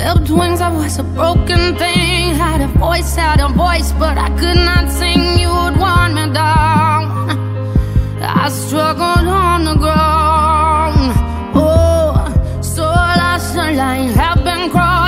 Flipped wings, I was a broken thing. Had a voice, had a voice, but I could not sing. You would want me down. I struggled on the ground. Oh, so lost, the line have been crossed